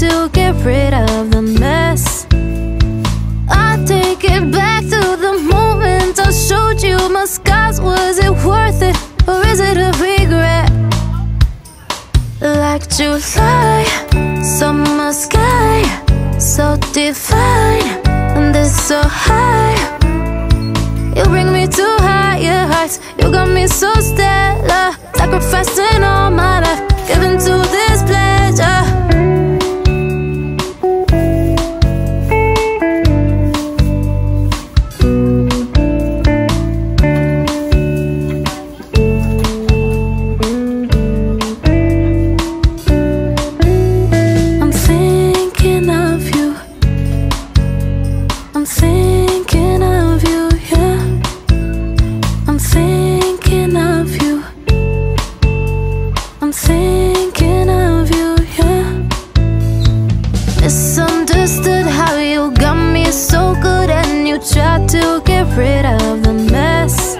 to get rid of the mess. I take it back to the moment I showed you my scars. Was it worth it or is it a regret? Like July, summer sky So divine, and this so high. You bring me to higher heights. You got me so stellar Sacrificing all. I'm thinking of you, yeah. I'm thinking of you. I'm thinking of you, yeah. Misunderstood how you got me so good and you tried to get rid of the mess.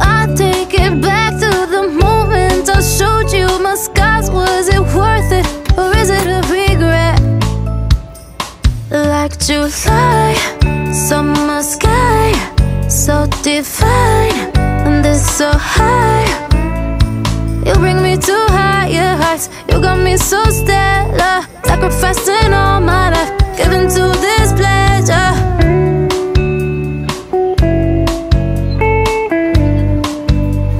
I take it back to the moment I showed you my scars. Like July, summer sky, so divine, and this so high. You bring me to higher heights. You got me so stellar, sacrificing all my life.